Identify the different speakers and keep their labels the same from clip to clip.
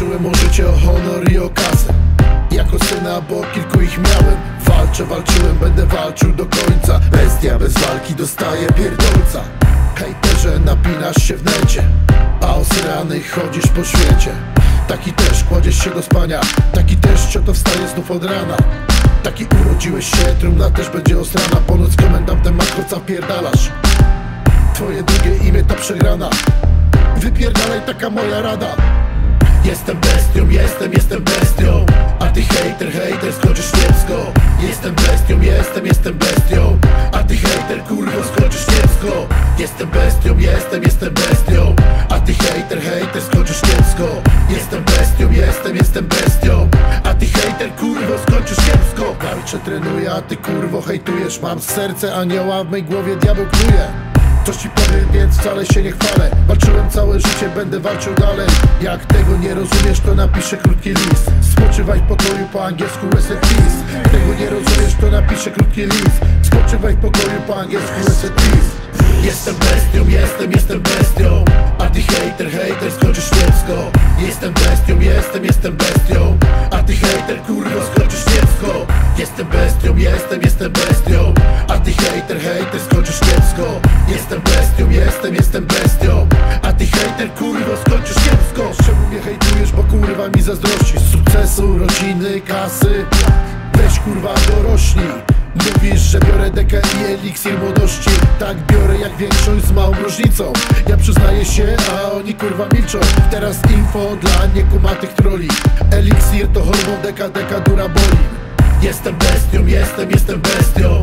Speaker 1: Walczyłem o życie, o honor i o kasę Jako syna, bo kilku ich miałem. Walczę, walczyłem, będę walczył do końca. Bestia bez walki dostaje pierdolca. Hejterze, napinasz się w necie. A osrany chodzisz po świecie. Taki też kładziesz się do spania. Taki też cioto wstaje znów od rana. Taki urodziłeś się, trumna też będzie osrana. Ponoć komendantem makroca wpierdalasz? Twoje drugie imię to przegrana. Wypierdalaj, taka moja rada Jestem bestią, jestem, jestem bestią. A ty hejter, hejter, skoczysz kiepsko. Jestem bestią, jestem, jestem bestią. A ty hejter, kurwo, skoczysz kiepsko. Jestem bestią, jestem, jestem bestią. A ty hejter, hejter, skoczysz kiepsko. Jestem bestią, jestem, jestem bestią. A ty hejter, kurwo, skoczysz kiepsko. Walczę, trenuję, a ty kurwo hejtujesz. Mam serce anioła, w mej głowie diabeł knuje. Coś ci powiem, więc wcale się nie chwalę. Walczyłem całe życie, będę walczył dalej. Jak tego nie rozumiesz, to napiszę krótki list. Spoczywaj w pokoju, po angielsku rest in peace. Tego nie rozumiesz, to napiszę krótki list. Spoczywaj w pokoju, po angielsku rest in peace. Jestem bestią, jestem, jestem bestią. A ty hejter, hejter, skoczysz kiepsko Jestem bestią, jestem, jestem bestią. A ty hejter, kurwa, skoczysz kiepsko Jestem bestią, jestem, jestem bestią Jestem bestią, jestem, jestem bestią. A ty hejter, kurwa, skoczysz kiepsko czemu mnie hejtujesz, bo kurwa mi zazdrościsz Sukcesu, rodziny, kasy. Weź kurwa dorośnij Mówisz, że biorę dekę i eliksir młodości. Tak biorę jak większość z małą różnicą. Ja przyznaję się, a oni kurwa milczą. Teraz info dla niekumatych troli. Eliksir to hormon deka, deka dura boli. Jestem bestią, jestem, jestem bestią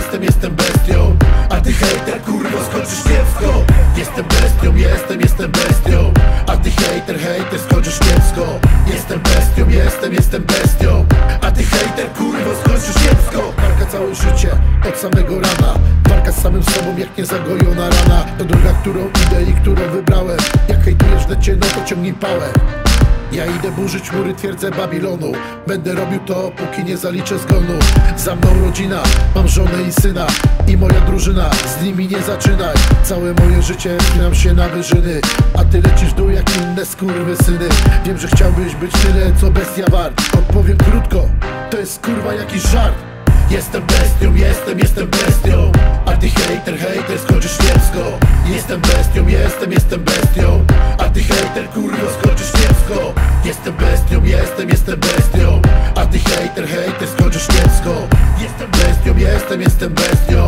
Speaker 1: jestem, jestem bestią A ty hejter, kurwa, skoczysz kiepsko. Jestem bestią, jestem, jestem bestią A ty hejter, hejter, skoczysz kiepsko. Jestem bestią, jestem, jestem bestią A ty hejter, kurwa, skoczysz kiepsko. Walka całe życie, od samego rana. Walka z samym sobą, jak niezagojona rana. To droga, którą idę i którą wybrałem. Jak hejtujesz w necie, no to ciągnij pałę ja idę burzyć mury twierdzę Babilonu. Będę robił to, póki nie zaliczę zgonu. Za mną rodzina, mam żonę i syna. I moja drużyna, z nimi nie zaczynaj. Całe moje życie wspinam się na wyżyny. A ty lecisz dół jak inne skurwy syny Wiem, że chciałbyś być tyle, co bestia wart. Odpowiem krótko, to jest kurwa jakiś żart Jestem bestią, jestem, jestem bestią. A ty hejter, hejter, skoczysz kiepsko. Jestem bestią, jestem, jestem bestią. A ty hejter, kurwa, skoczysz kiepsko. Jestem bestią, jestem, jestem bestią. A ty hejter, hejter, skoczysz kiepsko. Jestem bestią, jestem, jestem bestią